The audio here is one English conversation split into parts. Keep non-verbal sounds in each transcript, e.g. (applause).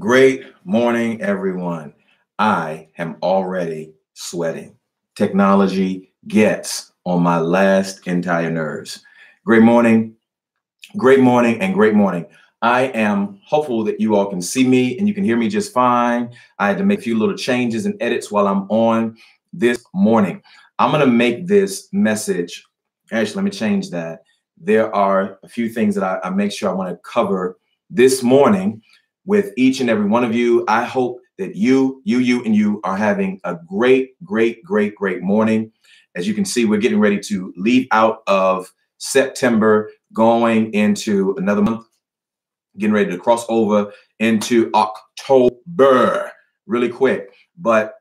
Great morning, everyone. I am already sweating. Technology gets on my last entire nerves. Great morning, great morning, and great morning. I am hopeful that you all can see me and you can hear me just fine. I had to make a few little changes and edits while I'm on this morning. I'm going to make this message. Actually, let me change that. There are a few things that I, I make sure I want to cover this morning with each and every one of you. I hope that you, you, you, and you are having a great, great, great, great morning. As you can see, we're getting ready to leave out of September, going into another month, getting ready to cross over into October really quick. But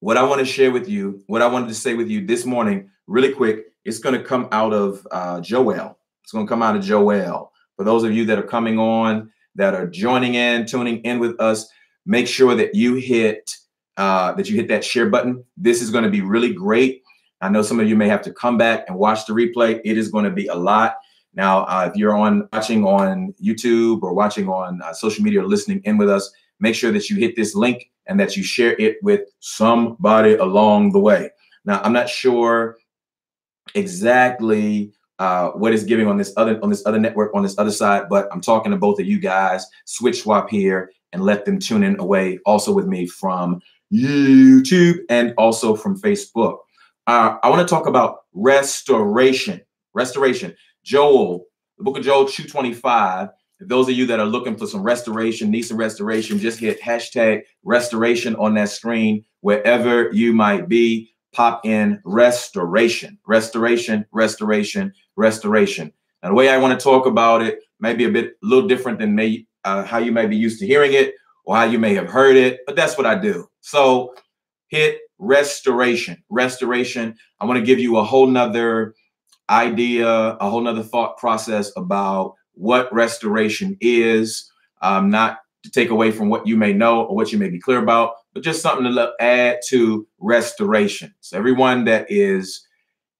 what I want to share with you, what I wanted to say with you this morning, really quick, it's going to come out of uh, Joel. It's going to come out of Joel. For those of you that are coming on, that are joining in, tuning in with us, make sure that you hit uh, that you hit that share button. This is going to be really great. I know some of you may have to come back and watch the replay. It is going to be a lot. Now, uh, if you're on watching on YouTube or watching on uh, social media or listening in with us, make sure that you hit this link and that you share it with somebody along the way. Now, I'm not sure exactly uh, what is giving on this other on this other network on this other side, but I'm talking to both of you guys. Switch swap here and let them tune in away also with me from YouTube and also from Facebook. Uh, I want to talk about restoration. Restoration. Joel, the book of Joel 225. If those of you that are looking for some restoration, need some restoration, just hit hashtag restoration on that screen wherever you might be pop in restoration, restoration, restoration, restoration. Now, the way I want to talk about it may be a bit, a little different than may, uh, how you may be used to hearing it or how you may have heard it, but that's what I do. So hit restoration, restoration. I want to give you a whole nother idea, a whole nother thought process about what restoration is. Um, not to take away from what you may know or what you may be clear about, but just something to add to restoration. So everyone that is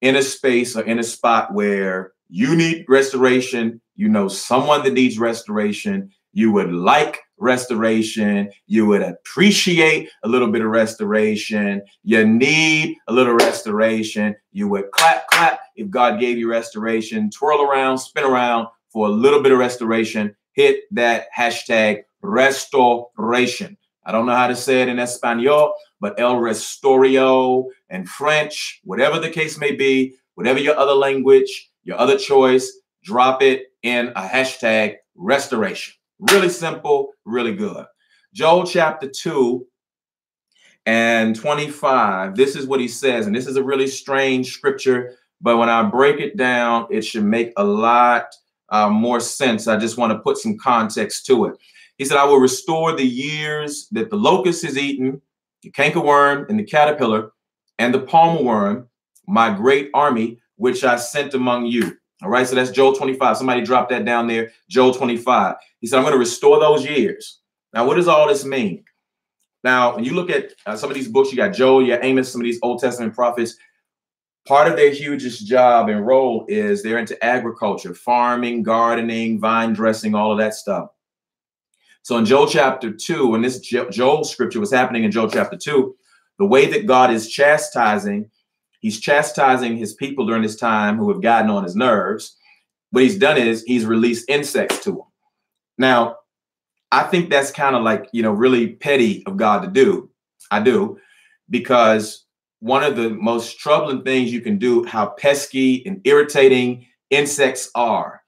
in a space or in a spot where you need restoration, you know someone that needs restoration, you would like restoration, you would appreciate a little bit of restoration, you need a little restoration, you would clap, clap if God gave you restoration, twirl around, spin around for a little bit of restoration, hit that hashtag restoration. I don't know how to say it in Espanol, but El Restorio and French, whatever the case may be, whatever your other language, your other choice, drop it in a hashtag restoration. Really simple, really good. Joel chapter 2 and 25. This is what he says, and this is a really strange scripture, but when I break it down, it should make a lot uh, more sense. I just want to put some context to it. He said, I will restore the years that the locust has eaten, the cankerworm and the caterpillar, and the palmer worm, my great army, which I sent among you. All right, so that's Joel 25. Somebody drop that down there. Joel 25. He said, I'm going to restore those years. Now, what does all this mean? Now, when you look at uh, some of these books, you got Joel, you got Amos, some of these Old Testament prophets. Part of their hugest job and role is they're into agriculture, farming, gardening, vine dressing, all of that stuff. So in Joel chapter 2, when this Joel scripture was happening in Joel chapter 2, the way that God is chastising, he's chastising his people during this time who have gotten on his nerves. What he's done is he's released insects to them. Now, I think that's kind of like, you know, really petty of God to do. I do, because one of the most troubling things you can do, how pesky and irritating insects are.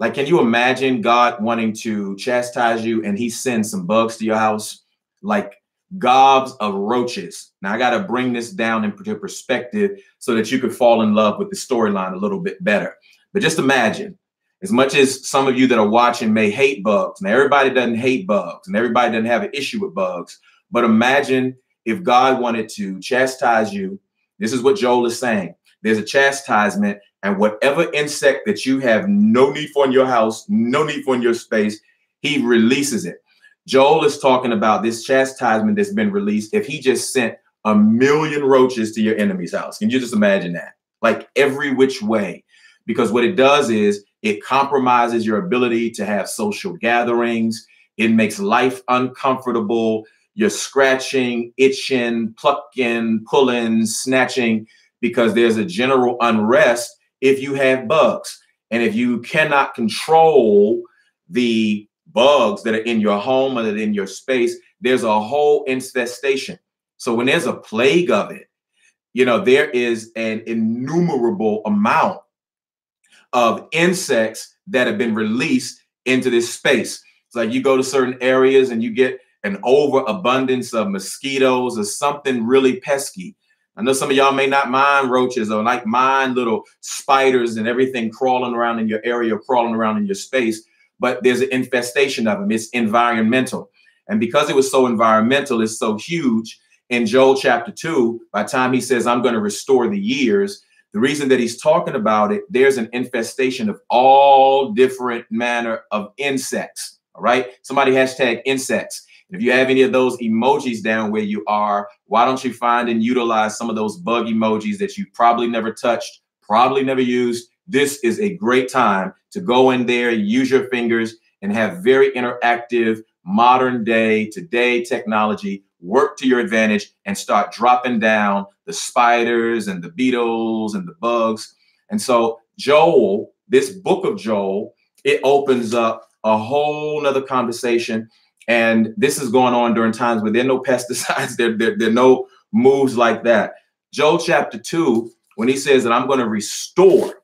Like, can you imagine God wanting to chastise you and he sends some bugs to your house? Like gobs of roaches. Now, I got to bring this down into perspective so that you could fall in love with the storyline a little bit better. But just imagine, as much as some of you that are watching may hate bugs, now everybody doesn't hate bugs and everybody doesn't have an issue with bugs. But imagine if God wanted to chastise you. This is what Joel is saying. There's a chastisement and whatever insect that you have no need for in your house, no need for in your space, he releases it. Joel is talking about this chastisement that's been released. If he just sent a million roaches to your enemy's house, can you just imagine that? Like every which way. Because what it does is it compromises your ability to have social gatherings. It makes life uncomfortable. You're scratching, itching, plucking, pulling, snatching because there's a general unrest if you have bugs. And if you cannot control the bugs that are in your home or that are in your space, there's a whole infestation. So when there's a plague of it, you know, there is an innumerable amount of insects that have been released into this space. It's like you go to certain areas and you get an overabundance of mosquitoes or something really pesky. I know some of y'all may not mind roaches or like mind little spiders and everything crawling around in your area, crawling around in your space, but there's an infestation of them. It's environmental. And because it was so environmental, it's so huge. In Joel chapter 2, by time he says, I'm going to restore the years, the reason that he's talking about it, there's an infestation of all different manner of insects. All right. Somebody hashtag insects. If you have any of those emojis down where you are, why don't you find and utilize some of those bug emojis that you probably never touched, probably never used? This is a great time to go in there, use your fingers, and have very interactive, modern day, today technology work to your advantage and start dropping down the spiders and the beetles and the bugs. And so, Joel, this book of Joel, it opens up a whole nother conversation and this is going on during times where there are no pesticides, (laughs) there, there, there are no moves like that. Joel chapter 2, when he says that I'm going to restore,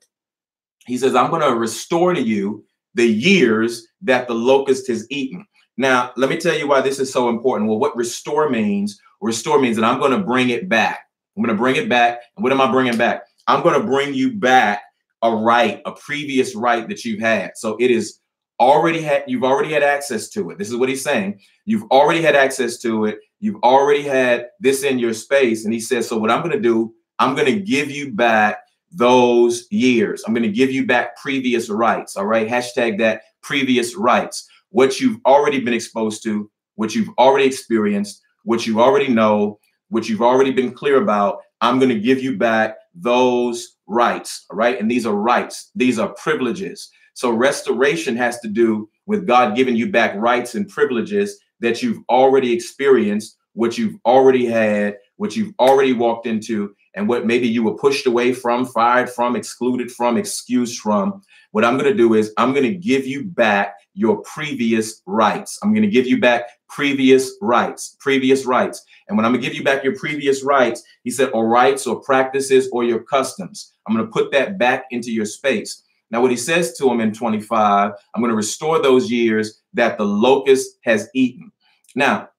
he says, I'm going to restore to you the years that the locust has eaten. Now, let me tell you why this is so important. Well, what restore means, restore means that I'm going to bring it back. I'm going to bring it back. And what am I bringing back? I'm going to bring you back a right, a previous right that you've had. So it is already had you've already had access to it. This is what he's saying. You've already had access to it. You've already had this in your space. And he says, So what I'm going to do, I'm going to give you back those years. I'm going to give you back previous rights. All right. Hashtag that previous rights. What you've already been exposed to, what you've already experienced, what you already know, what you've already been clear about. I'm going to give you back those rights. All right. And these are rights, these are privileges. So restoration has to do with God giving you back rights and privileges that you've already experienced, what you've already had, what you've already walked into, and what maybe you were pushed away from, fired from, excluded from, excused from. What I'm going to do is I'm going to give you back your previous rights. I'm going to give you back previous rights, previous rights. And when I'm going to give you back your previous rights, he said, or rights or practices or your customs, I'm going to put that back into your space. Now, what he says to him in 25, I'm going to restore those years that the locust has eaten. Now,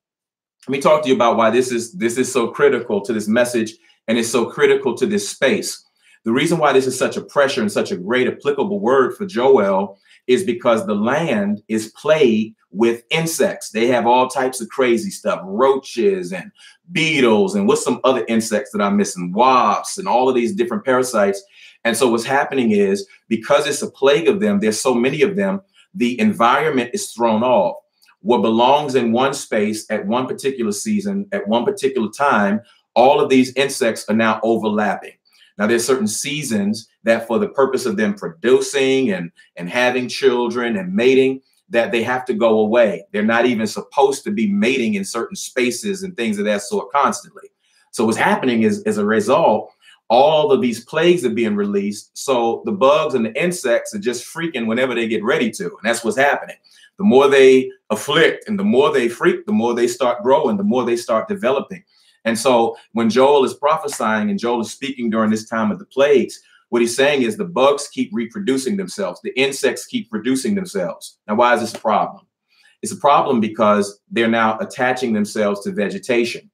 let me talk to you about why this is this is so critical to this message and it's so critical to this space. The reason why this is such a pressure and such a great applicable word for Joel is because the land is plagued with insects. They have all types of crazy stuff, roaches and beetles, and what's some other insects that I'm missing? Wasps and all of these different parasites and so what's happening is because it's a plague of them, there's so many of them, the environment is thrown off. What belongs in one space at one particular season, at one particular time, all of these insects are now overlapping. Now, there's certain seasons that, for the purpose of them producing and, and having children and mating, that they have to go away. They're not even supposed to be mating in certain spaces and things of that sort constantly. So, what's happening is, as a result, all of these plagues are being released. So the bugs and the insects are just freaking whenever they get ready to. And that's what's happening. The more they afflict and the more they freak, the more they start growing, the more they start developing. And so when Joel is prophesying and Joel is speaking during this time of the plagues, what he's saying is the bugs keep reproducing themselves, the insects keep producing themselves. Now, why is this a problem? It's a problem because they're now attaching themselves to vegetation.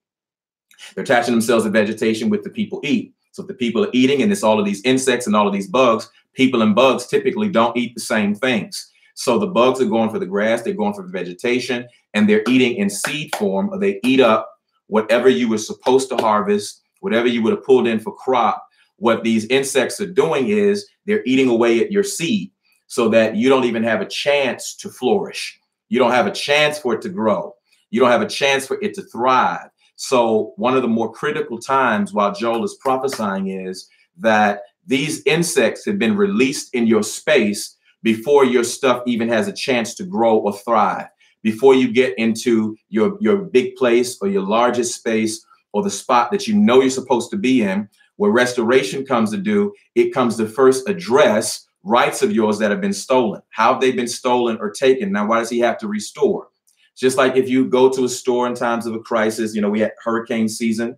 They're attaching themselves to vegetation with the people eat. So if the people are eating and it's all of these insects and all of these bugs, people and bugs typically don't eat the same things. So the bugs are going for the grass, they're going for vegetation, and they're eating in seed form, or they eat up whatever you were supposed to harvest, whatever you would have pulled in for crop. What these insects are doing is they're eating away at your seed so that you don't even have a chance to flourish. You don't have a chance for it to grow. You don't have a chance for it to thrive. So, one of the more critical times while Joel is prophesying is that these insects have been released in your space before your stuff even has a chance to grow or thrive, before you get into your, your big place or your largest space or the spot that you know you're supposed to be in. Where restoration comes to do, it comes to first address rights of yours that have been stolen. How have they been stolen or taken? Now, why does he have to restore? Just like if you go to a store in times of a crisis, you know, we had hurricane season.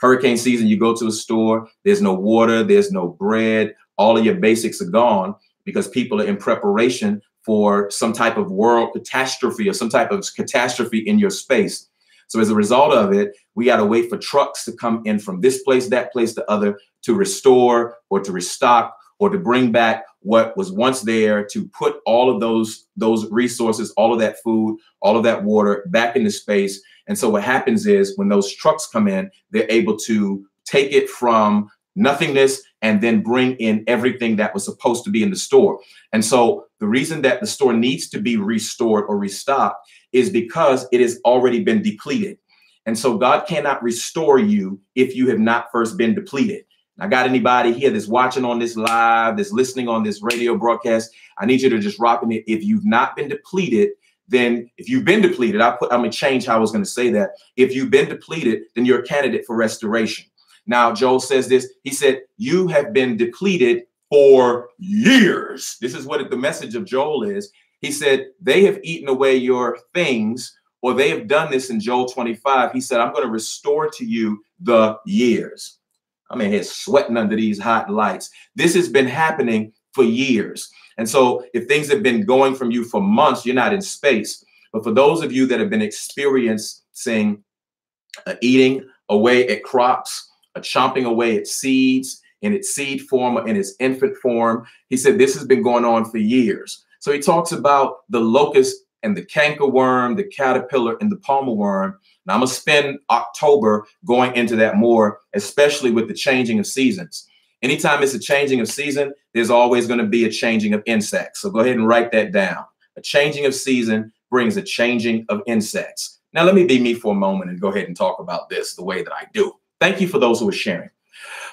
Hurricane season, you go to a store, there's no water, there's no bread, all of your basics are gone because people are in preparation for some type of world catastrophe or some type of catastrophe in your space. So as a result of it, we got to wait for trucks to come in from this place, that place, the other to restore or to restock or to bring back what was once there to put all of those those resources all of that food all of that water back into space. And so what happens is when those trucks come in they're able to take it from nothingness and then bring in everything that was supposed to be in the store. And so the reason that the store needs to be restored or restocked is because it has already been depleted. And so god cannot restore you if you have not first been depleted I got anybody here that's watching on this live, that's listening on this radio broadcast. I need you to just rock it. If you've not been depleted, then if you've been depleted, I put I'm gonna change how I was gonna say that. If you've been depleted, then you're a candidate for restoration. Now, Joel says this. He said, You have been depleted for years. This is what the message of Joel is. He said, They have eaten away your things, or they have done this in Joel 25. He said, I'm going to restore to you the years. I'm in here sweating under these hot lights. This has been happening for years. And so if things have been going from you for months, you're not in space. But for those of you that have been experiencing uh, eating away at crops, uh, chomping away at seeds in its seed form or in its infant form, he said this has been going on for years. So he talks about the locust and the cankerworm, the caterpillar, and the palmer worm I'm going to spend October going into that more, especially with the changing of seasons. Anytime it's a changing of season, there's always going to be a changing of insects. So go ahead and write that down. A changing of season brings a changing of insects. Now, let me be me for a moment and go ahead and talk about this the way that I do. Thank you for those who are sharing.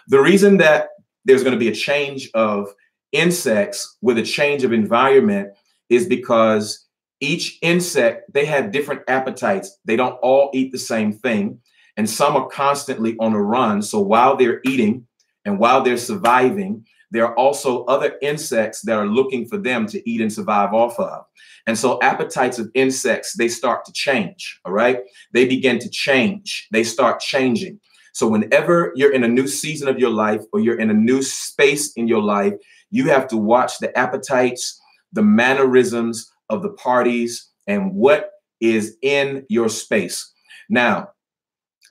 The reason that there's going to be a change of insects with a change of environment is because each insect they have different appetites. They don't all eat the same thing and some are constantly on a run. So while they're eating and while they're surviving there are also other insects that are looking for them to eat and survive off of. And so appetites of insects they start to change all right? They begin to change. They start changing. So whenever you're in a new season of your life or you're in a new space in your life you have to watch the appetites the mannerisms of the parties and what is in your space. Now,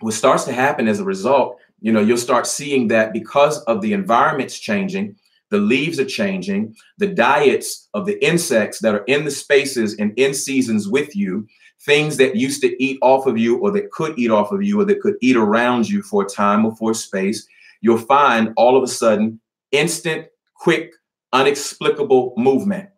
what starts to happen as a result, you know, you'll start seeing that because of the environment's changing, the leaves are changing, the diets of the insects that are in the spaces and in seasons with you, things that used to eat off of you or that could eat off of you or that could eat around you for a time or for space, you'll find all of a sudden instant, quick, unexplicable movement.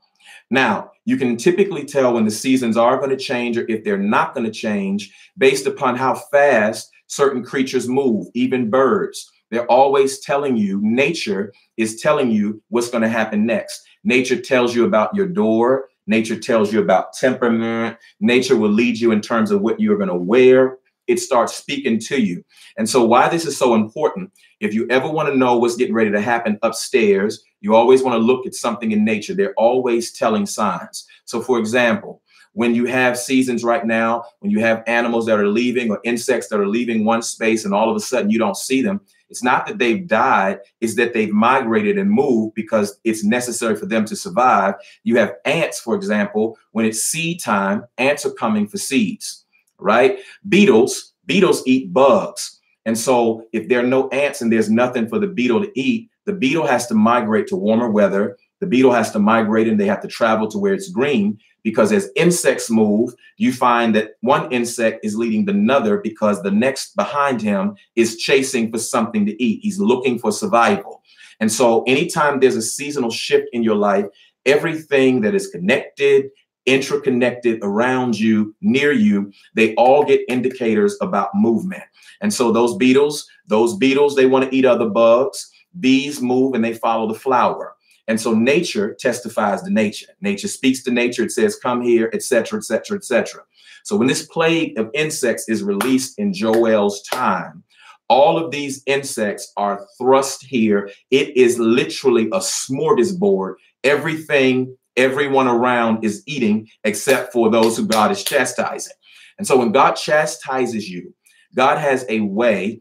Now, you can typically tell when the seasons are going to change or if they're not going to change based upon how fast certain creatures move, even birds. They're always telling you, nature is telling you what's going to happen next. Nature tells you about your door. Nature tells you about temperament. Nature will lead you in terms of what you're going to wear. It starts speaking to you. And so, why this is so important, if you ever want to know what's getting ready to happen upstairs, you always want to look at something in nature. They're always telling signs. So, for example, when you have seasons right now, when you have animals that are leaving or insects that are leaving one space and all of a sudden you don't see them, it's not that they've died, it's that they've migrated and moved because it's necessary for them to survive. You have ants, for example, when it's seed time, ants are coming for seeds, right? Beetles, beetles eat bugs. And so if there are no ants and there's nothing for the beetle to eat, the beetle has to migrate to warmer weather. The beetle has to migrate and they have to travel to where it's green because as insects move, you find that one insect is leading the another because the next behind him is chasing for something to eat. He's looking for survival. And so anytime there's a seasonal shift in your life, everything that is connected, interconnected around you, near you, they all get indicators about movement. And so those beetles, those beetles, they want to eat other bugs. Bees move and they follow the flower. And so nature testifies to nature. Nature speaks to nature. It says, come here, etc., etc., etc. So when this plague of insects is released in Joel's time, all of these insects are thrust here. It is literally a smorgasbord. Everything everyone around is eating except for those who God is chastising. And so when God chastises you, God has a way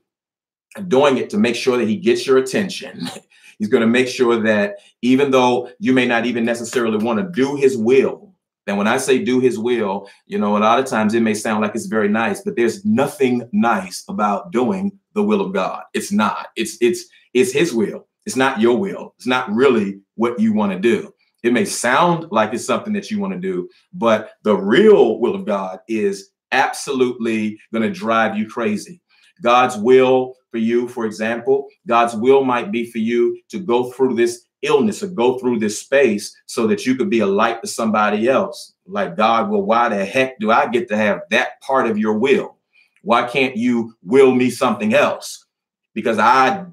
doing it to make sure that he gets your attention. (laughs) He's going to make sure that even though you may not even necessarily want to do his will, then when I say do his will, you know, a lot of times it may sound like it's very nice, but there's nothing nice about doing the will of God. It's not. It's it's it's his will. It's not your will. It's not really what you want to do. It may sound like it's something that you want to do, but the real will of God is absolutely going to drive you crazy. God's will for you, for example, God's will might be for you to go through this illness or go through this space so that you could be a light to somebody else. Like, God, well, why the heck do I get to have that part of your will? Why can't you will me something else? Because I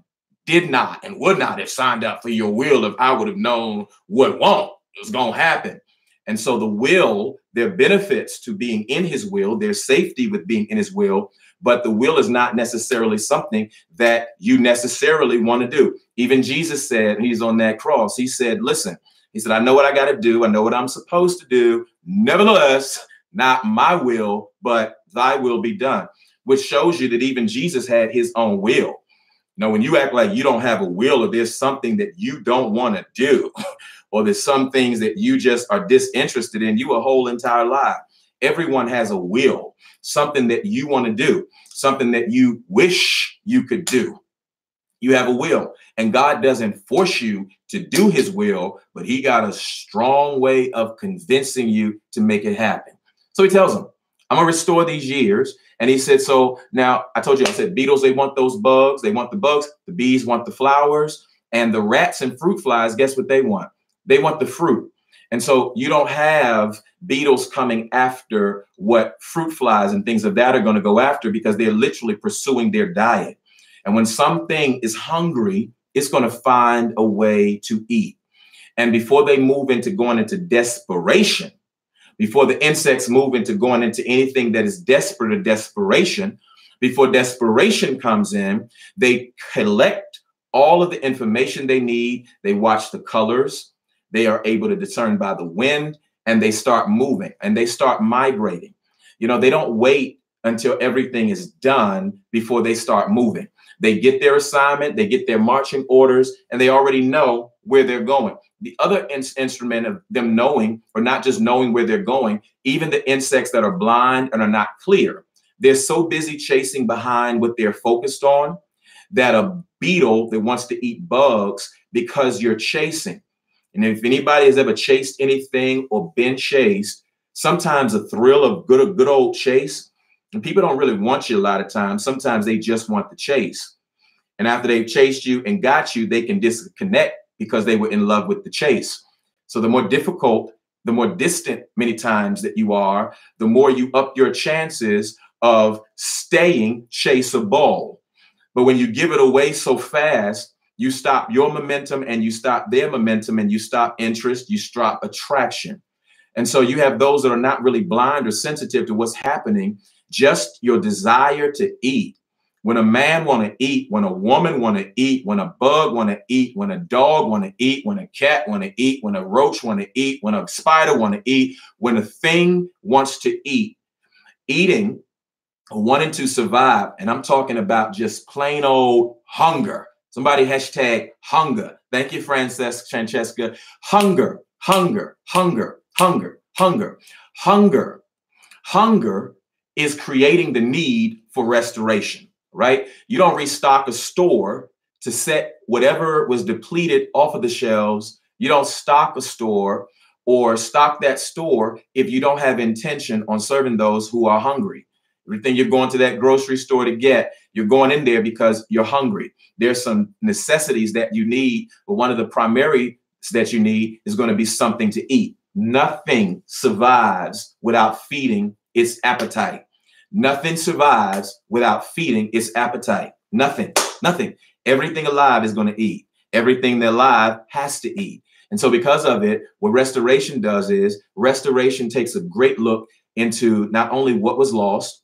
did not and would not have signed up for your will if I would have known what won't was going to happen. And so the will, there are benefits to being in his will, there's safety with being in his will, but the will is not necessarily something that you necessarily want to do. Even Jesus said, he's on that cross, he said, Listen, he said, I know what I got to do, I know what I'm supposed to do. Nevertheless, not my will, but thy will be done, which shows you that even Jesus had his own will. Now, when you act like you don't have a will or there's something that you don't want to do, (laughs) or there's some things that you just are disinterested in, you a whole entire life. Everyone has a will, something that you want to do, something that you wish you could do. You have a will, and God doesn't force you to do his will, but he got a strong way of convincing you to make it happen. So he tells him, I'm to restore these years and he said, so now I told you, I said, beetles, they want those bugs. They want the bugs. The bees want the flowers. And the rats and fruit flies, guess what they want? They want the fruit. And so you don't have beetles coming after what fruit flies and things of that are going to go after because they're literally pursuing their diet. And when something is hungry, it's going to find a way to eat. And before they move into going into desperation, before the insects move into going into anything that is desperate or desperation, before desperation comes in, they collect all of the information they need. They watch the colors. They are able to discern by the wind and they start moving and they start migrating. You know, they don't wait until everything is done before they start moving. They get their assignment, they get their marching orders, and they already know where they're going the other in- instrument of them knowing, or not just knowing where they're going, even the insects that are blind and are not clear, they're so busy chasing behind what they're focused on that a beetle that wants to eat bugs because you're chasing. And if anybody has ever chased anything or been chased, sometimes the thrill of good a good old chase, and people don't really want you a lot of times. Sometimes they just want the chase. And after they've chased you and got you, they can disconnect because they were in love with the chase. So the more difficult, the more distant many times that you are, the more you up your chances of staying chaseable. But when you give it away so fast, you stop your momentum and you stop their momentum and you stop interest, you stop attraction. And so you have those that are not really blind or sensitive to what's happening, just your desire to eat when a man want to eat, when a woman want to eat, when a bug want to eat, when a dog want to eat, when a cat want to eat, when a roach want to eat, when a spider want to eat, when a thing wants to eat, eating, wanting to survive, and I'm talking about just plain old hunger. Somebody hashtag hunger. Thank you, Francesca. Francesca. Hunger, hunger, hunger, hunger, hunger, hunger. Hunger is creating the need for restoration right? You don't restock a store to set whatever was depleted off of the shelves. You don't stock a store or stock that store if you don't have intention on serving those who are hungry. Everything you're going to that grocery store to get, you're going in there because you're hungry. There's some necessities that you need, but one of the primary that you need is going to be something to eat. Nothing survives without feeding its appetite. Nothing survives without feeding its appetite. Nothing, nothing. Everything alive is going to eat. Everything that alive has to eat. And so, because of it, what restoration does is restoration takes a great look into not only what was lost,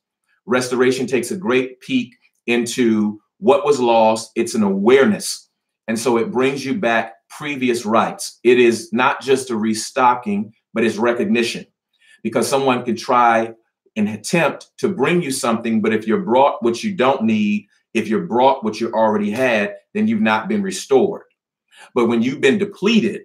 restoration takes a great peek into what was lost. It's an awareness. And so, it brings you back previous rights. It is not just a restocking, but it's recognition because someone can try and attempt to bring you something, but if you're brought what you don't need, if you're brought what you already had, then you've not been restored. But when you've been depleted,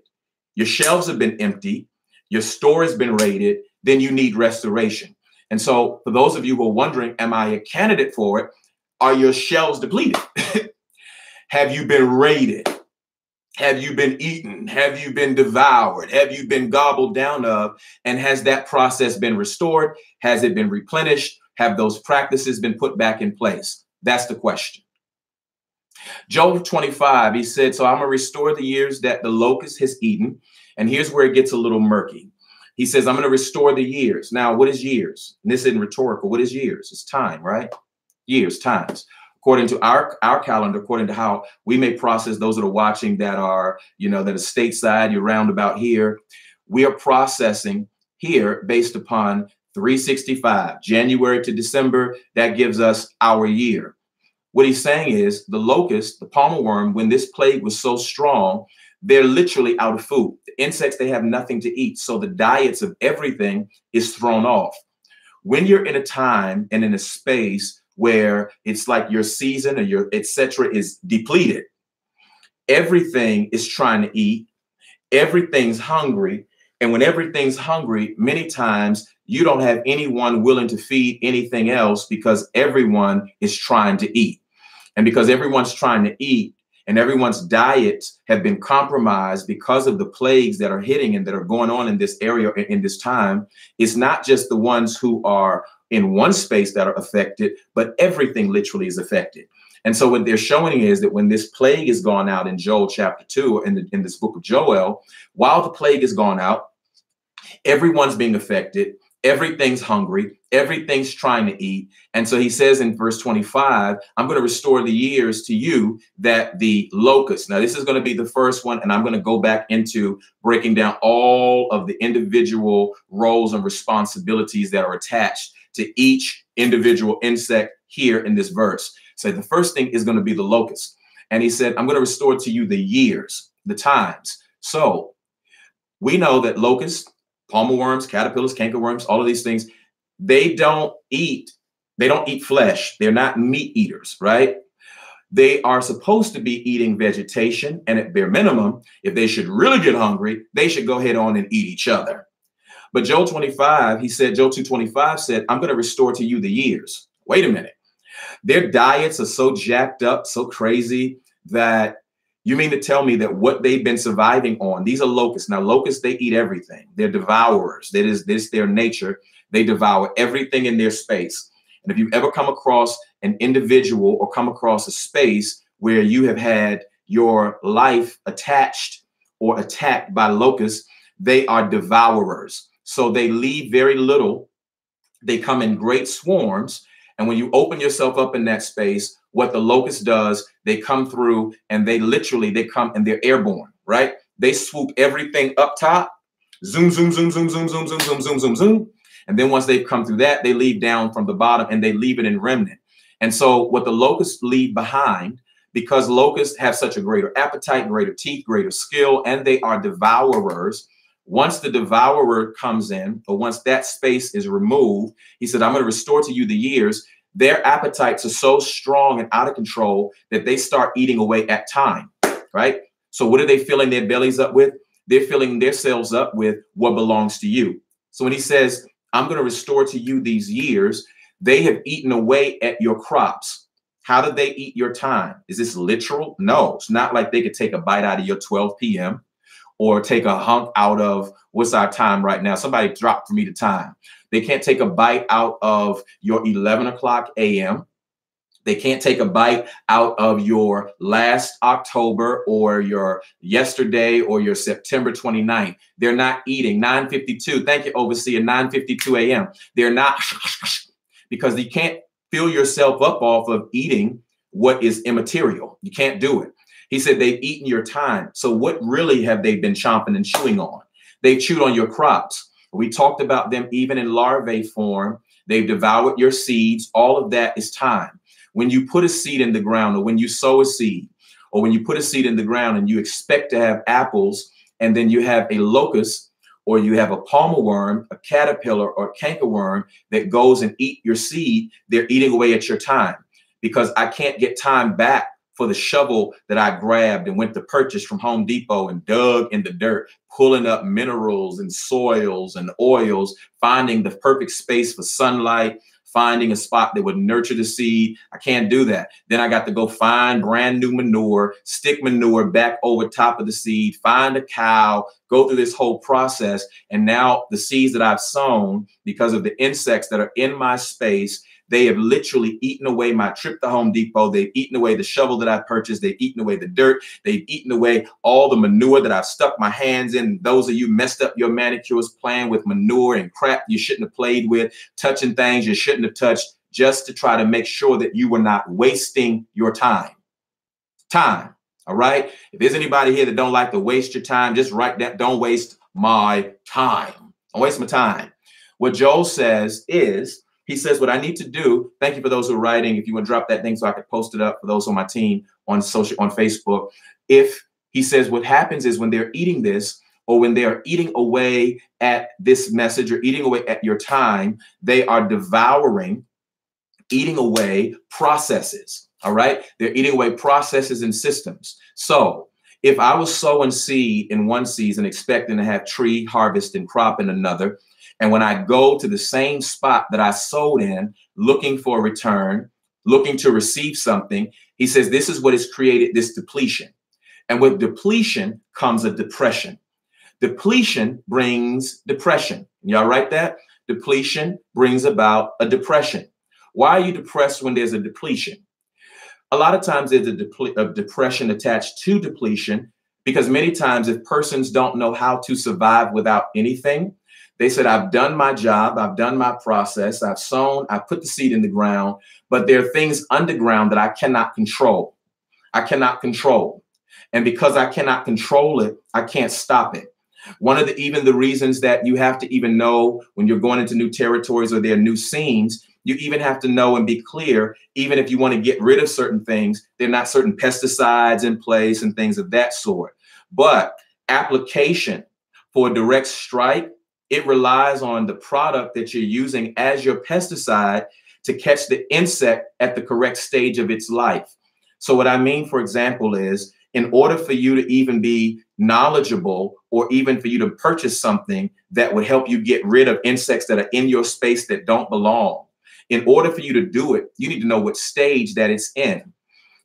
your shelves have been empty, your store has been raided, then you need restoration. And so, for those of you who are wondering, am I a candidate for it? Are your shells depleted? (laughs) have you been raided? Have you been eaten? Have you been devoured? Have you been gobbled down of? And has that process been restored? Has it been replenished? Have those practices been put back in place? That's the question. Job 25, he said, So I'm going to restore the years that the locust has eaten. And here's where it gets a little murky. He says, I'm going to restore the years. Now, what is years? And this isn't rhetorical. What is years? It's time, right? Years, times. According to our our calendar, according to how we may process those that are watching that are, you know, that are stateside, you're roundabout here. We are processing here based upon 365, January to December. That gives us our year. What he's saying is the locust, the palmer worm, when this plague was so strong, they're literally out of food. The insects, they have nothing to eat. So the diets of everything is thrown off. When you're in a time and in a space where it's like your season or your etc. is depleted, everything is trying to eat, everything's hungry. And when everything's hungry, many times you don't have anyone willing to feed anything else because everyone is trying to eat. And because everyone's trying to eat and everyone's diets have been compromised because of the plagues that are hitting and that are going on in this area in this time, it's not just the ones who are in one space that are affected, but everything literally is affected. And so what they're showing is that when this plague is gone out in Joel chapter 2 in, the, in this book of Joel, while the plague is gone out, everyone's being affected Everything's hungry. Everything's trying to eat. And so he says in verse 25, I'm going to restore the years to you that the locust. Now, this is going to be the first one. And I'm going to go back into breaking down all of the individual roles and responsibilities that are attached to each individual insect here in this verse. So the first thing is going to be the locust. And he said, I'm going to restore to you the years, the times. So we know that locusts palmer worms, caterpillars, cankerworms, all of these things, they don't eat, they don't eat flesh. They're not meat eaters, right? They are supposed to be eating vegetation. And at bare minimum, if they should really get hungry, they should go ahead on and eat each other. But Joel 25, he said, Joel 225 said, I'm going to restore to you the years. Wait a minute. Their diets are so jacked up, so crazy that you mean to tell me that what they've been surviving on, these are locusts. Now, locusts, they eat everything. They're devourers. That is this their nature. They devour everything in their space. And if you've ever come across an individual or come across a space where you have had your life attached or attacked by locusts, they are devourers. So they leave very little. They come in great swarms. And when you open yourself up in that space, what the locust does, they come through and they literally they come and they're airborne, right? They swoop everything up top, zoom, zoom, zoom, zoom, zoom, zoom, zoom, zoom, zoom, zoom, zoom. And then once they've come through that, they leave down from the bottom and they leave it in remnant. And so what the locusts leave behind, because locusts have such a greater appetite, greater teeth, greater skill, and they are devourers. Once the devourer comes in, or once that space is removed, he said, I'm going to restore to you the years their appetites are so strong and out of control that they start eating away at time, right? So what are they filling their bellies up with? They're filling themselves up with what belongs to you. So when he says, I'm going to restore to you these years, they have eaten away at your crops. How did they eat your time? Is this literal? No, it's not like they could take a bite out of your 12 p.m. or take a hunk out of what's our time right now. Somebody drop for me the time. They can't take a bite out of your 11 o'clock a.m. They can't take a bite out of your last October or your yesterday or your September 29th. They're not eating 952. Thank you, Overseer, 952 a.m. They're not (laughs) because you can't fill yourself up off of eating what is immaterial. You can't do it. He said they've eaten your time. So what really have they been chomping and chewing on? They've chewed on your crops. We talked about them even in larvae form. They've devoured your seeds. All of that is time. When you put a seed in the ground or when you sow a seed or when you put a seed in the ground and you expect to have apples and then you have a locust or you have a palmer worm, a caterpillar or cankerworm that goes and eat your seed, they're eating away at your time because I can't get time back for the shovel that I grabbed and went to purchase from Home Depot and dug in the dirt, pulling up minerals and soils and oils, finding the perfect space for sunlight, finding a spot that would nurture the seed. I can't do that. Then I got to go find brand new manure, stick manure back over top of the seed, find a cow, go through this whole process. And now the seeds that I've sown, because of the insects that are in my space, they have literally eaten away my trip to Home Depot. They've eaten away the shovel that I purchased. They've eaten away the dirt. They've eaten away all the manure that I've stuck my hands in. Those of you messed up your manicures playing with manure and crap you shouldn't have played with, touching things you shouldn't have touched, just to try to make sure that you were not wasting your time. Time. All right. If there's anybody here that don't like to waste your time, just write that. Don't waste my time. Don't waste my time. What Joel says is he says, What I need to do, thank you for those who are writing. If you want to drop that thing so I could post it up for those on my team on social on Facebook. If he says what happens is when they're eating this, or when they are eating away at this message or eating away at your time, they are devouring, eating away processes. All right. They're eating away processes and systems. So if I was sowing seed in one season, expecting to have tree harvest and crop in another, and when I go to the same spot that I sold in, looking for a return, looking to receive something, he says, This is what has created this depletion. And with depletion comes a depression. Depletion brings depression. Y'all write that? Depletion brings about a depression. Why are you depressed when there's a depletion? A lot of times there's a, a depression attached to depletion because many times if persons don't know how to survive without anything, they said, I've done my job, I've done my process, I've sown, I put the seed in the ground, but there are things underground that I cannot control. I cannot control. And because I cannot control it, I can't stop it. One of the even the reasons that you have to even know when you're going into new territories or there are new scenes, you even have to know and be clear, even if you want to get rid of certain things, there are not certain pesticides in place and things of that sort. But application for a direct strike it relies on the product that you're using as your pesticide to catch the insect at the correct stage of its life. So, what I mean, for example, is in order for you to even be knowledgeable or even for you to purchase something that would help you get rid of insects that are in your space that don't belong, in order for you to do it, you need to know what stage that it's in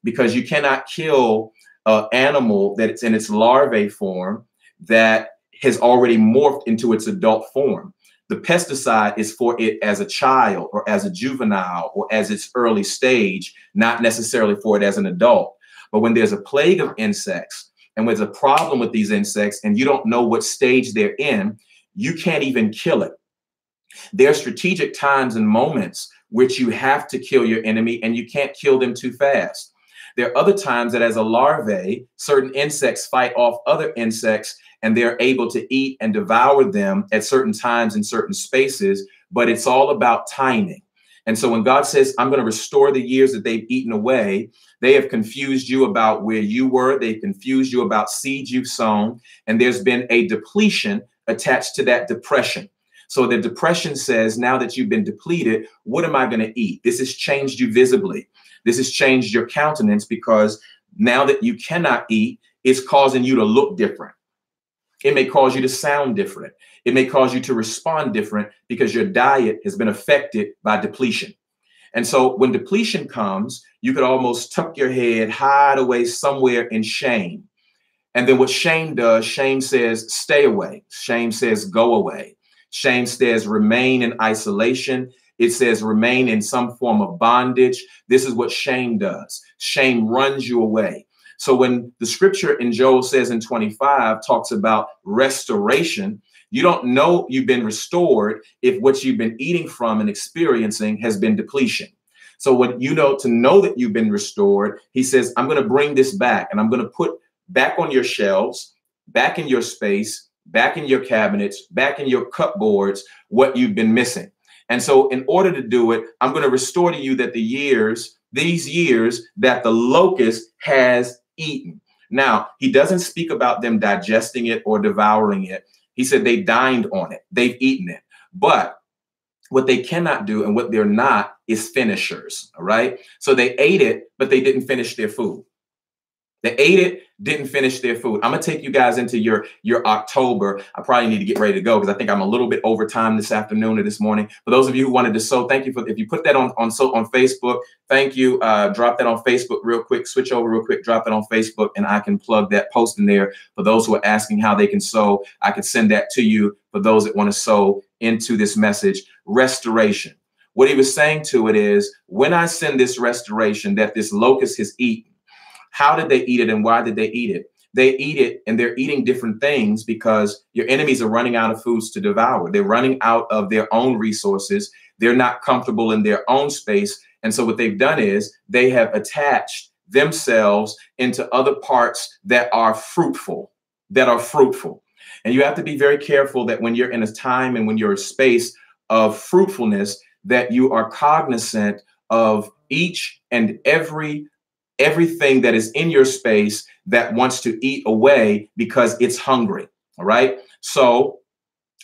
because you cannot kill an animal that it's in its larvae form that has already morphed into its adult form. The pesticide is for it as a child or as a juvenile or as its early stage, not necessarily for it as an adult. But when there's a plague of insects and there's a problem with these insects and you don't know what stage they're in, you can't even kill it. There are strategic times and moments which you have to kill your enemy and you can't kill them too fast. There are other times that as a larvae, certain insects fight off other insects and they're able to eat and devour them at certain times in certain spaces, but it's all about timing. And so when God says, I'm going to restore the years that they've eaten away, they have confused you about where you were. They've confused you about seeds you've sown. And there's been a depletion attached to that depression. So the depression says, now that you've been depleted, what am I going to eat? This has changed you visibly. This has changed your countenance because now that you cannot eat, it's causing you to look different. It may cause you to sound different. It may cause you to respond different because your diet has been affected by depletion. And so when depletion comes, you could almost tuck your head, hide away somewhere in shame. And then what shame does, shame says, stay away. Shame says, go away. Shame says, remain in isolation. It says, remain in some form of bondage. This is what shame does. Shame runs you away. So when the scripture in Joel says in 25 talks about restoration, you don't know you've been restored if what you've been eating from and experiencing has been depletion. So what you know to know that you've been restored, he says, I'm going to bring this back and I'm going to put back on your shelves, back in your space, back in your cabinets, back in your cupboards, what you've been missing. And so in order to do it, I'm going to restore to you that the years, these years that the locust has eaten. Now, he doesn't speak about them digesting it or devouring it. He said they dined on it, they've eaten it. But what they cannot do and what they're not is finishers. All right. So they ate it, but they didn't finish their food. They ate it, didn't finish their food. I'm gonna take you guys into your your October. I probably need to get ready to go because I think I'm a little bit over time this afternoon or this morning. For those of you who wanted to sow, thank you for if you put that on on so on Facebook. Thank you. Uh, drop that on Facebook real quick. Switch over real quick. Drop it on Facebook, and I can plug that post in there for those who are asking how they can sow. I can send that to you for those that want to sow into this message. Restoration. What he was saying to it is, when I send this restoration that this locust has eaten how did they eat it and why did they eat it? They eat it and they're eating different things because your enemies are running out of foods to devour. They're running out of their own resources. They're not comfortable in their own space. And so what they've done is they have attached themselves into other parts that are fruitful, that are fruitful. And you have to be very careful that when you're in a time and when you're a space of fruitfulness, that you are cognizant of each and every everything that is in your space that wants to eat away because it's hungry. All right. So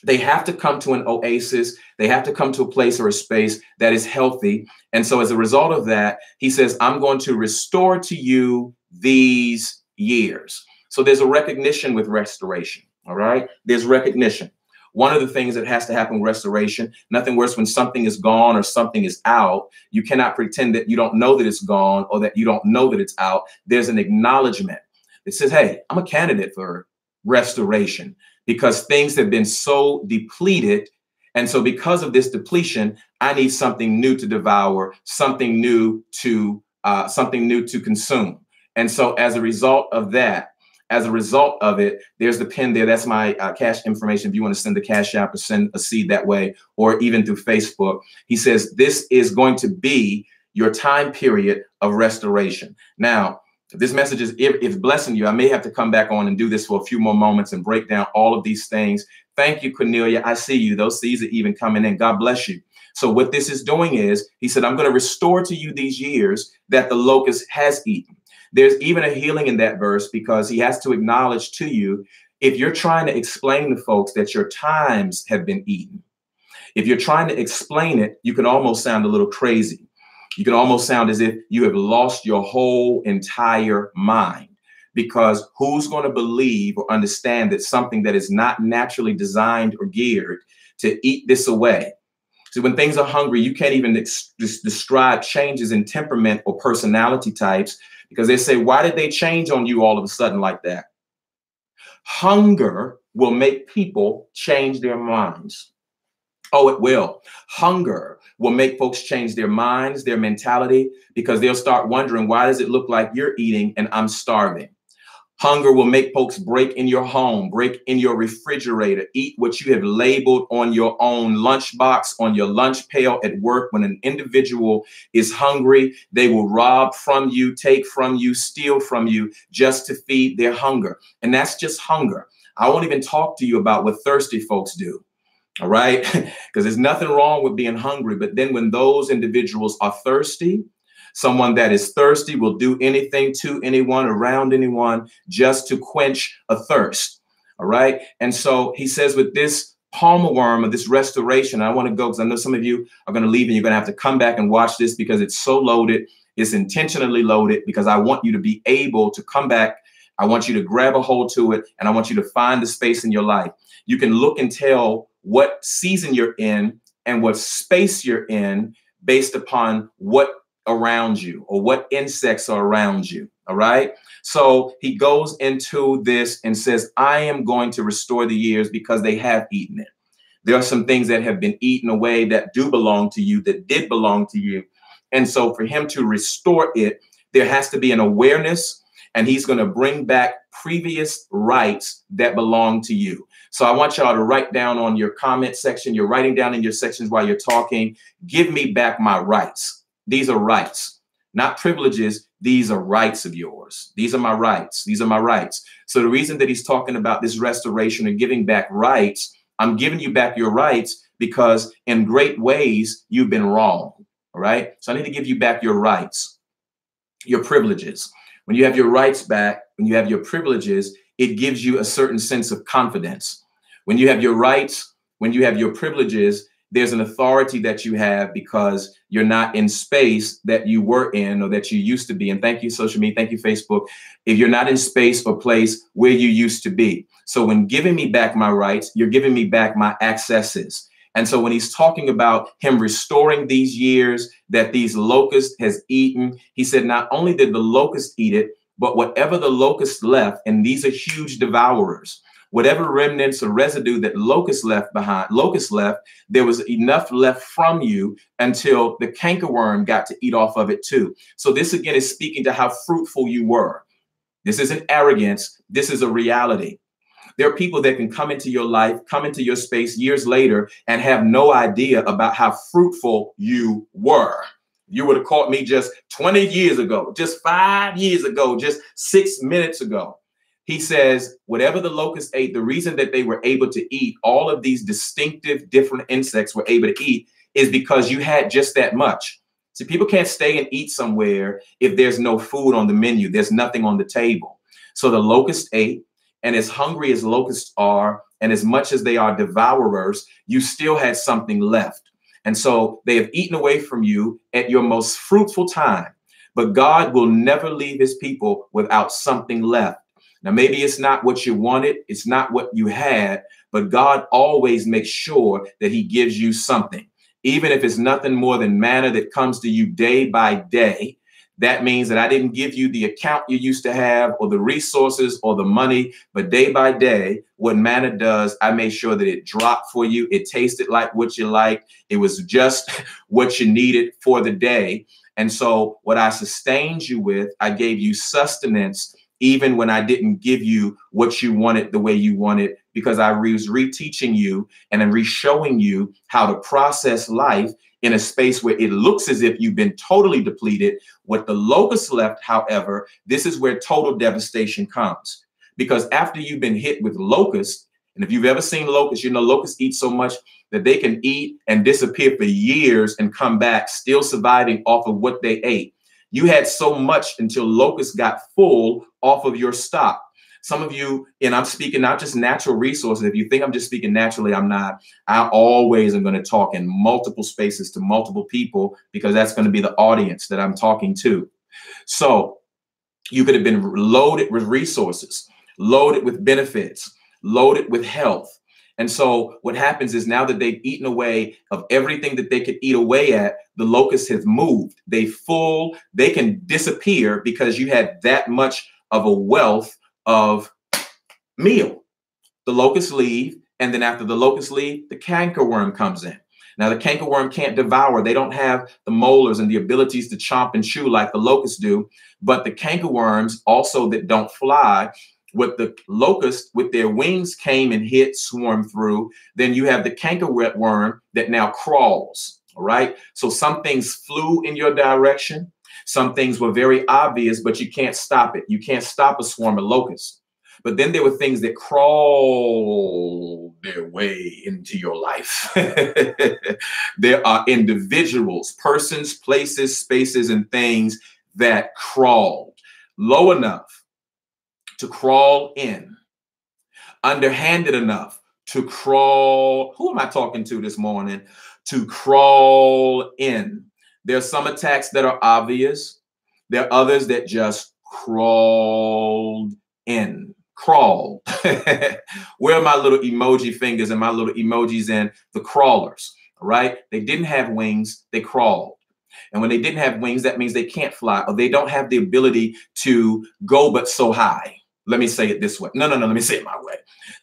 they have to come to an oasis. They have to come to a place or a space that is healthy. And so, as a result of that, he says, I'm going to restore to you these years. So, there's a recognition with restoration. All right. There's recognition. One of the things that has to happen with restoration, nothing worse when something is gone or something is out. You cannot pretend that you don't know that it's gone or that you don't know that it's out. There's an acknowledgement that says, hey, I'm a candidate for restoration because things have been so depleted. And so, because of this depletion, I need something new to devour, something new to uh, something new to consume. And so, as a result of that, as a result of it, there's the pin there. That's my uh, cash information. If you want to send the cash app or send a seed that way, or even through Facebook, he says this is going to be your time period of restoration. Now, this message is if, if blessing you, I may have to come back on and do this for a few more moments and break down all of these things. Thank you, Cornelia. I see you. Those seeds are even coming in. God bless you. So what this is doing is, he said, I'm going to restore to you these years that the locust has eaten. There's even a healing in that verse because he has to acknowledge to you if you're trying to explain to folks that your times have been eaten, if you're trying to explain it, you can almost sound a little crazy. You can almost sound as if you have lost your whole entire mind because who's going to believe or understand that something that is not naturally designed or geared to eat this away? So when things are hungry, you can't even describe changes in temperament or personality types because they say, why did they change on you all of a sudden like that? Hunger will make people change their minds. Oh, it will. Hunger will make folks change their minds, their mentality, because they'll start wondering, why does it look like you're eating and I'm starving? Hunger will make folks break in your home, break in your refrigerator, eat what you have labeled on your own lunchbox, on your lunch pail at work. When an individual is hungry, they will rob from you, take from you, steal from you just to feed their hunger. And that's just hunger. I won't even talk to you about what thirsty folks do. All right. (laughs) Because there's nothing wrong with being hungry. But then when those individuals are thirsty, Someone that is thirsty will do anything to anyone, around anyone, just to quench a thirst. All right. And so he says, with this palmer worm of this restoration, I want to go because I know some of you are going to leave and you're going to have to come back and watch this because it's so loaded. It's intentionally loaded because I want you to be able to come back. I want you to grab a hold to it and I want you to find the space in your life. You can look and tell what season you're in and what space you're in based upon what around you or what insects are around you. All right. So he goes into this and says, I am going to restore the years because they have eaten it. There are some things that have been eaten away that do belong to you, that did belong to you. And so for him to restore it, there has to be an awareness, and he's going to bring back previous rights that belong to you. So I want y'all to write down on your comment section, you're writing down in your sections while you're talking, give me back my rights these are rights, not privileges. These are rights of yours. These are my rights. These are my rights. So the reason that he's talking about this restoration and giving back rights, I'm giving you back your rights because in great ways you've been wrong. All right. So I need to give you back your rights, your privileges. When you have your rights back, when you have your privileges, it gives you a certain sense of confidence. When you have your rights, when you have your privileges, there's an authority that you have because you're not in space that you were in or that you used to be. And thank you, social media. Thank you, Facebook. If you're not in space or place where you used to be. So when giving me back my rights, you're giving me back my accesses. And so when he's talking about him restoring these years that these locusts has eaten, he said, not only did the locust eat it, but whatever the locust left, and these are huge devourers, whatever remnants or residue that locust left behind, locust left, there was enough left from you until the cankerworm got to eat off of it too. So this again is speaking to how fruitful you were. This isn't arrogance. This is a reality. There are people that can come into your life, come into your space years later and have no idea about how fruitful you were. You would have caught me just 20 years ago, just five years ago, just six minutes ago. He says, whatever the locust ate, the reason that they were able to eat all of these distinctive different insects were able to eat is because you had just that much. See, people can't stay and eat somewhere if there's no food on the menu, there's nothing on the table. So the locust ate, and as hungry as locusts are, and as much as they are devourers, you still had something left. And so they have eaten away from you at your most fruitful time. But God will never leave his people without something left. Now, maybe it's not what you wanted, it's not what you had, but God always makes sure that he gives you something. Even if it's nothing more than manna that comes to you day by day, that means that I didn't give you the account you used to have or the resources or the money, but day by day, what manna does, I made sure that it dropped for you. It tasted like what you like. It was just (laughs) what you needed for the day. And so, what I sustained you with, I gave you sustenance even when I didn't give you what you wanted the way you wanted, because I was reteaching you and then re-showing you how to process life in a space where it looks as if you've been totally depleted. What the locust left, however, this is where total devastation comes. Because after you've been hit with locusts, and if you've ever seen locusts, you know locusts eat so much that they can eat and disappear for years and come back still surviving off of what they ate. You had so much until locusts got full off of your stock. Some of you, and I'm speaking not just natural resources. If you think I'm just speaking naturally, I'm not. I always am going to talk in multiple spaces to multiple people because that's going to be the audience that I'm talking to. So you could have been loaded with resources, loaded with benefits, loaded with health. And so what happens is now that they've eaten away of everything that they could eat away at, the locusts have moved. They full, they can disappear because you had that much of a wealth of meal. The locusts leave, and then after the locusts leave, the cankerworm comes in. Now, the cankerworm can't devour. They don't have the molars and the abilities to chomp and chew like the locusts do. But the cankerworms also that don't fly, what the locust with their wings came and hit, swarm through. Then you have the cankerworm that now crawls. All right. So some things flew in your direction. Some things were very obvious, but you can't stop it. You can't stop a swarm of locusts. But then there were things that crawled their way into your life. (laughs) there are individuals, persons, places, spaces, and things that crawled low enough to crawl in, underhanded enough to crawl. Who am I talking to this morning? To crawl in. There are some attacks that are obvious. There are others that just crawled in. Crawled. (laughs) Where are my little emoji fingers and my little emojis in the crawlers? Right? They didn't have wings, they crawled. And when they didn't have wings, that means they can't fly or they don't have the ability to go but so high. Let me say it this way. No, no, no, let me say it my way.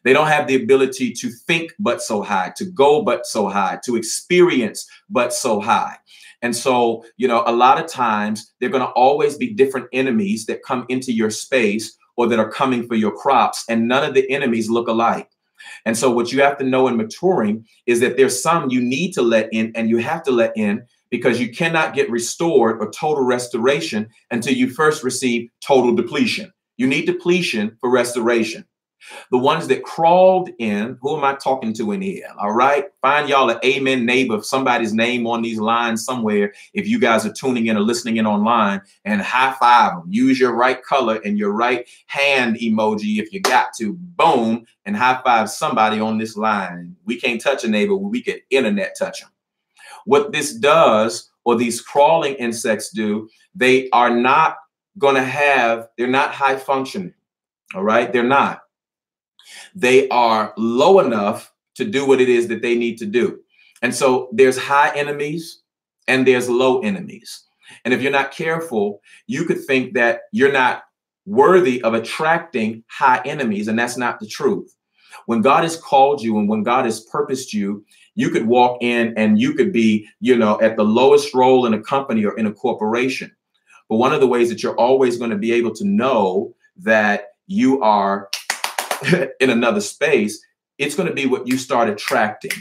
They don't have the ability to think but so high, to go but so high, to experience but so high. And so, you know, a lot of times they're going to always be different enemies that come into your space or that are coming for your crops, and none of the enemies look alike. And so, what you have to know in maturing is that there's some you need to let in and you have to let in because you cannot get restored or total restoration until you first receive total depletion. You need depletion for restoration. The ones that crawled in, who am I talking to in here? All right. Find y'all an amen neighbor, somebody's name on these lines somewhere. If you guys are tuning in or listening in online and high five them, use your right color and your right hand emoji if you got to. Boom. And high five somebody on this line. We can't touch a neighbor, we can internet touch them. What this does, or these crawling insects do, they are not going to have, they're not high functioning. All right. They're not they are low enough to do what it is that they need to do. And so there's high enemies and there's low enemies. And if you're not careful, you could think that you're not worthy of attracting high enemies, and that's not the truth. When God has called you and when God has purposed you, you could walk in and you could be, you know, at the lowest role in a company or in a corporation. But one of the ways that you're always going to be able to know that you are (laughs) in another space, it's going to be what you start attracting.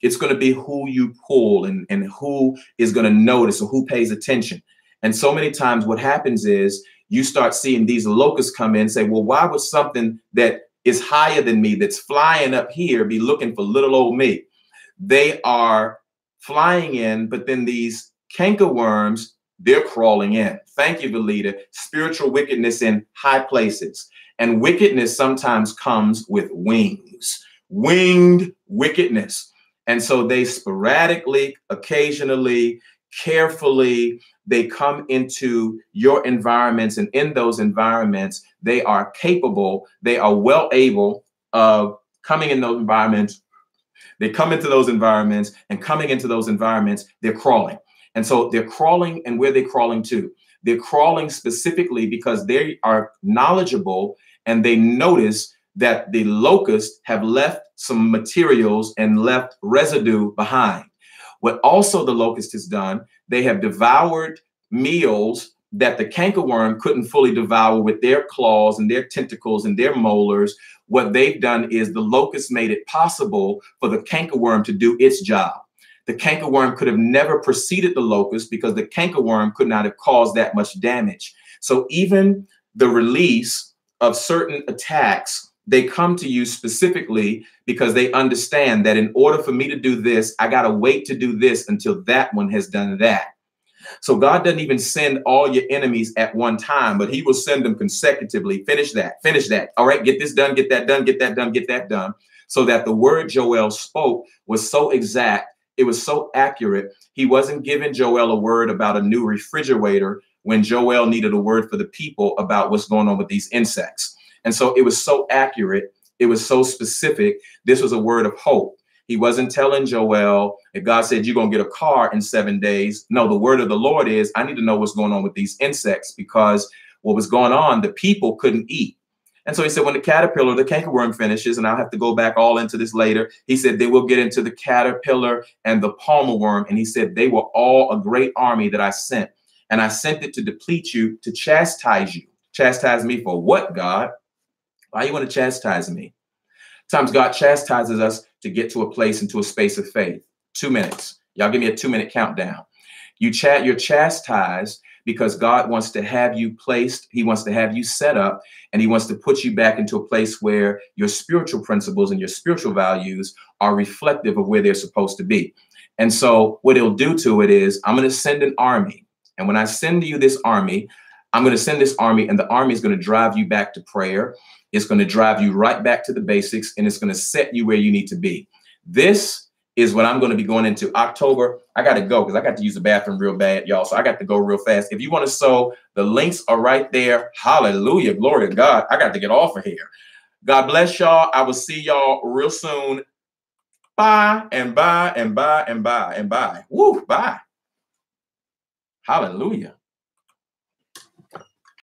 It's going to be who you pull and, and who is going to notice or who pays attention. And so many times, what happens is you start seeing these locusts come in and say, Well, why would something that is higher than me, that's flying up here, be looking for little old me? They are flying in, but then these canker worms, they're crawling in. Thank you, Valita. Spiritual wickedness in high places. And wickedness sometimes comes with wings, winged wickedness. And so they sporadically, occasionally, carefully, they come into your environments. And in those environments, they are capable, they are well able of coming in those environments. They come into those environments and coming into those environments, they're crawling. And so they're crawling, and where they're crawling to? They're crawling specifically because they are knowledgeable and they notice that the locusts have left some materials and left residue behind. What also the locust has done, they have devoured meals that the cankerworm couldn't fully devour with their claws and their tentacles and their molars. What they've done is the locust made it possible for the cankerworm to do its job. The cankerworm could have never preceded the locust because the cankerworm could not have caused that much damage. So even the release of certain attacks, they come to you specifically because they understand that in order for me to do this, I got to wait to do this until that one has done that. So God doesn't even send all your enemies at one time, but he will send them consecutively. Finish that, finish that. All right, get this done, get that done, get that done, get that done. So that the word Joel spoke was so exact, it was so accurate. He wasn't giving Joel a word about a new refrigerator when Joel needed a word for the people about what's going on with these insects. And so it was so accurate, it was so specific. This was a word of hope. He wasn't telling Joel if God said you're going to get a car in seven days. No, the word of the Lord is I need to know what's going on with these insects because what was going on, the people couldn't eat. And so he said, when the caterpillar, the cankerworm finishes, and I'll have to go back all into this later, he said, they will get into the caterpillar and the palmer worm. And he said, they were all a great army that I sent and I sent it to deplete you, to chastise you. Chastise me for what, God? Why you want to chastise me? Times God chastises us to get to a place into a space of faith. Two minutes. Y'all give me a two minute countdown. You chat, you're chastised because God wants to have you placed, He wants to have you set up, and He wants to put you back into a place where your spiritual principles and your spiritual values are reflective of where they're supposed to be. And so, what He'll do to it is, I'm going to send an army. And when I send you this army, I'm going to send this army, and the army is going to drive you back to prayer. It's going to drive you right back to the basics, and it's going to set you where you need to be. This is what I'm going to be going into October. I got to go because I got to use the bathroom real bad, y'all. So I got to go real fast. If you want to sow, the links are right there. Hallelujah. Glory to God. I got to get off of here. God bless y'all. I will see y'all real soon. Bye and bye and bye and bye and bye. Woo, bye. Hallelujah.